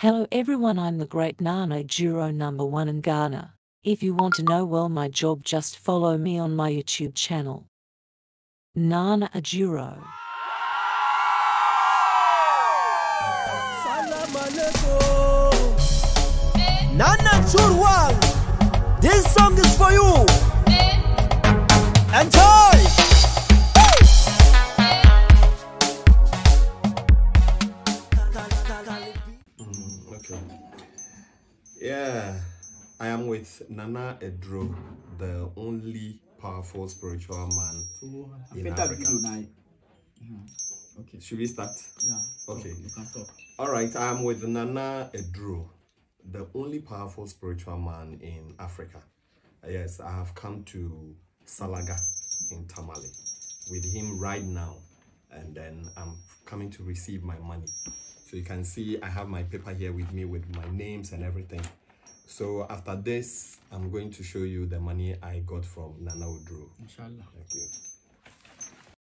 Hello everyone, I'm the great Nana Aduro number one in Ghana. If you want to know well my job, just follow me on my YouTube channel. Nana Aduro. Nana Churwang. This song is for you. Okay. Yeah, I am with Nana Aduro, the only powerful spiritual man. So In Africa. Mhm. Okay. Should we start? Yeah. Okay. You can talk. All right, I am with Nana Aduro, the only powerful spiritual man in Africa. Yes, I have come to Salaga in Tamale with him right now, and then I'm coming to receive my money. So you can see I have my paper here with me with my names and everything. So after this, I'm going to show you the money I got from Nana Aduro. Inshallah. Thank you.